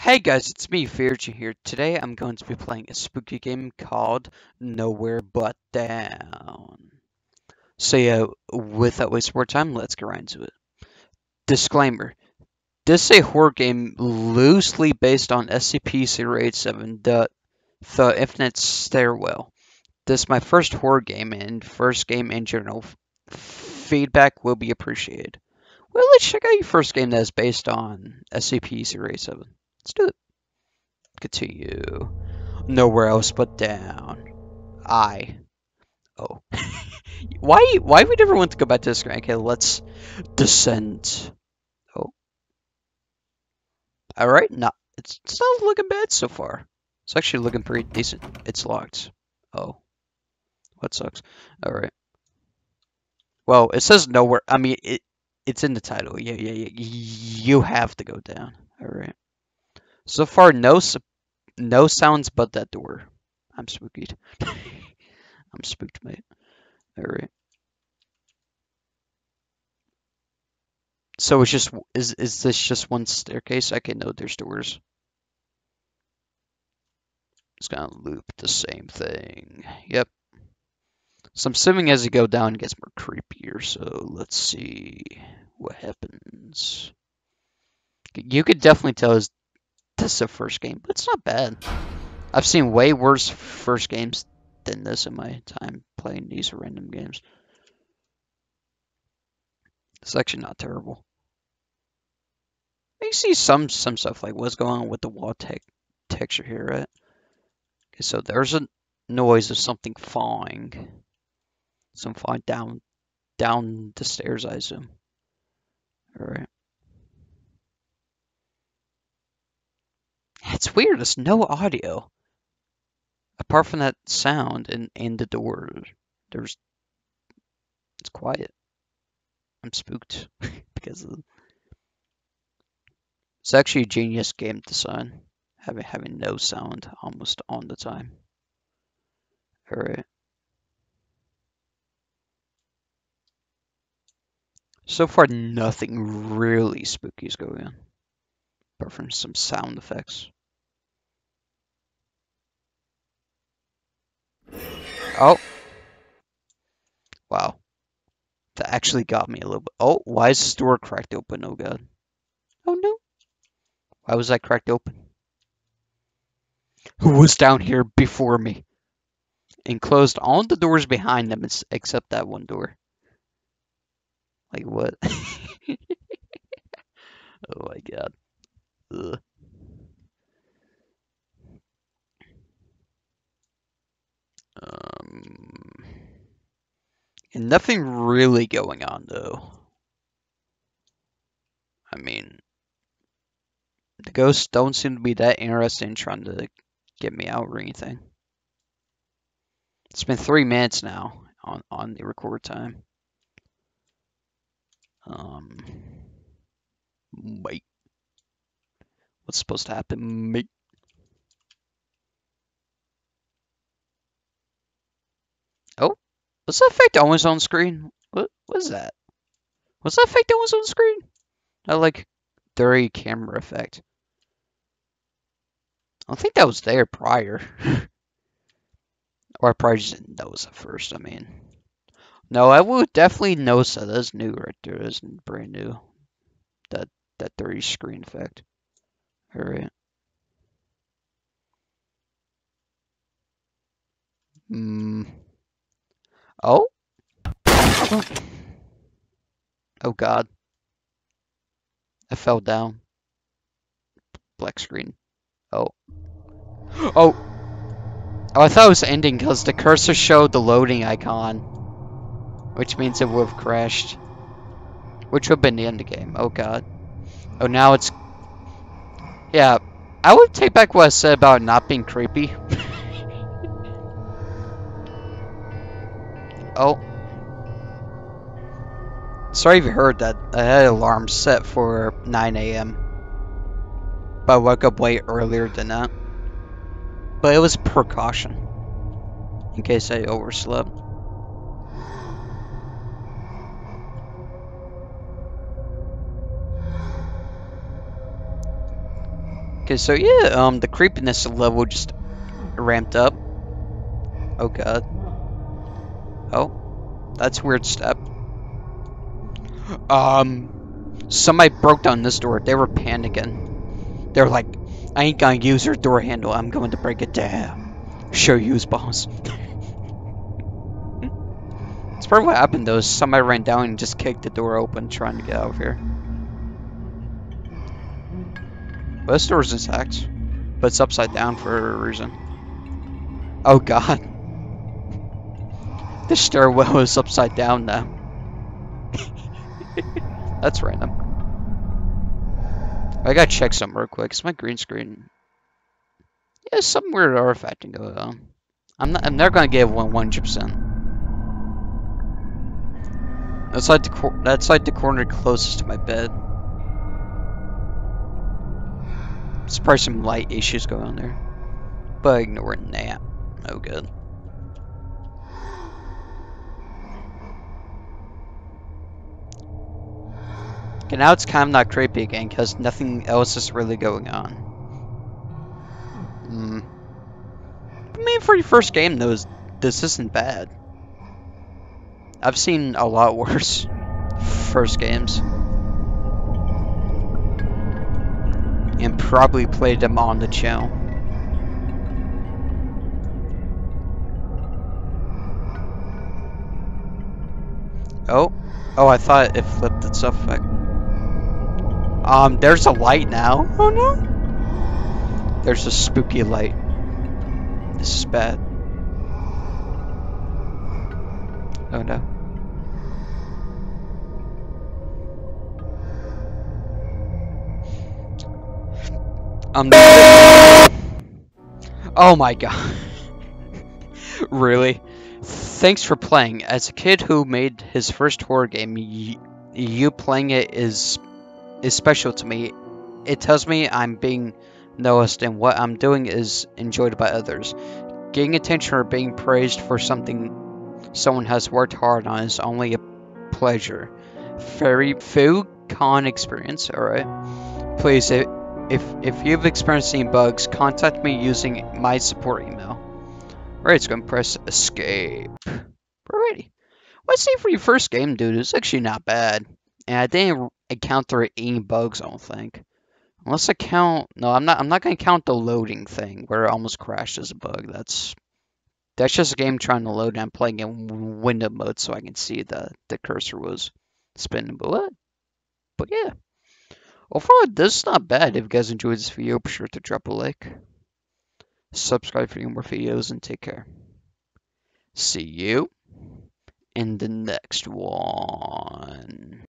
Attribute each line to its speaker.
Speaker 1: Hey guys, it's me, Feargy here. Today I'm going to be playing a spooky game called Nowhere But Down. So yeah, without wasting more time, let's get right into it. Disclaimer. This is a horror game loosely based on SCP-087, the, the Infinite Stairwell. This is my first horror game and first game in general. Feedback will be appreciated. Well, let's check out your first game that is based on SCP-087. Let's do it. Continue. Nowhere else but down. I. Oh. why why we never want to go back to the screen? Okay, let's descend. Oh. Alright, not it's, it's not looking bad so far. It's actually looking pretty decent. It's locked. Oh. What sucks? Alright. Well, it says nowhere. I mean, it it's in the title. Yeah, yeah, yeah. You have to go down. Alright. So far, no no sounds but that door. I'm spooked. I'm spooked, mate. Alright. So it's just is is this just one staircase? Okay, no, there's doors. It's gonna loop the same thing. Yep. So I'm assuming as you go down it gets more creepier, so let's see what happens. You could definitely tell it's this is a first game, but it's not bad. I've seen way worse first games than this in my time playing these random games. It's actually not terrible. You see some some stuff like what's going on with the wall te texture here, right? Okay, so there's a noise of something falling. Some falling down down the stairs, I assume. Alright. It's weird. There's no audio. Apart from that sound and, and the door. There's it's quiet. I'm spooked because of It's actually a genius game design. Having having no sound almost on the time. Alright. So far nothing really spooky is going on apart from some sound effects. Oh. Wow. That actually got me a little bit. Oh, why is this door cracked open? Oh, God. Oh, no. Why was that cracked open? Who was down here before me? And closed all the doors behind them except that one door. Like, what? oh, my God. Ugh. Nothing really going on though. I mean, the ghosts don't seem to be that interested in trying to get me out or anything. It's been three minutes now on, on the record time. Um, wait. What's supposed to happen, mate? Oh, was that effect always on screen? What was that? Was that effect always on screen? I like dirty camera effect. I think that was there prior. or I probably just didn't notice at first, I mean. No, I would definitely notice that. That's new right there. That's brand new. That that dirty screen effect. Alright. Hmm. Oh? oh? Oh god. I fell down. Black screen. Oh. Oh! Oh, I thought it was ending because the cursor showed the loading icon. Which means it would have crashed. Which would have been the end of the game. Oh god. Oh, now it's yeah, I would take back what I said about not being creepy. oh. Sorry if you heard that. I had an alarm set for 9 a.m. But I woke up way earlier than that. But it was precaution. In case I overslept. Okay, so yeah, um, the creepiness level just ramped up. Oh god. Oh, that's weird step. Um, somebody broke down this door. They were panicking. They're like, I ain't gonna use your door handle. I'm going to break it down. Show use, boss. It's probably what happened though. Somebody ran down and just kicked the door open trying to get out of here. Well, this door's intact, but it's upside down for a reason. Oh god. The stairwell is upside down now. That's random. I gotta check something real quick. It's my green screen. Yeah, some weird artifacting going on. I'm not. I'm never gonna give one 100 percent. That's like the that's like the corner closest to my bed. There's probably some light issues going on there, but ignoring that, no good. Okay, now it's kind of not creepy again because nothing else is really going on. Hmm. I mean, for your first game, though, this isn't bad. I've seen a lot worse first games. And probably played them on the channel. Oh, oh, I thought it flipped itself back. Um, there's a light now. Oh no. There's a spooky light. This is bad. Oh no. Um. Oh my god. really? Thanks for playing. As a kid who made his first horror game, you playing it is is special to me. It tells me I'm being noticed and what I'm doing is enjoyed by others. Getting attention or being praised for something someone has worked hard on is only a pleasure. Very few con experience, alright? Please, if, if you've experienced any bugs, contact me using my support email. Alright, it's going to press escape. Alrighty. Let's see for your first game, dude. It's actually not bad. And I didn't encounter any bugs, I don't think. Unless I count... No, I'm not I'm not to count the loading thing, where it almost crashed as a bug. That's that's just a game trying to load and I'm playing in window mode so I can see the, the cursor was spinning. But, but yeah. Overall, this is not bad. If you guys enjoyed this video, be sure to drop a like. Subscribe for more videos and take care. See you in the next one.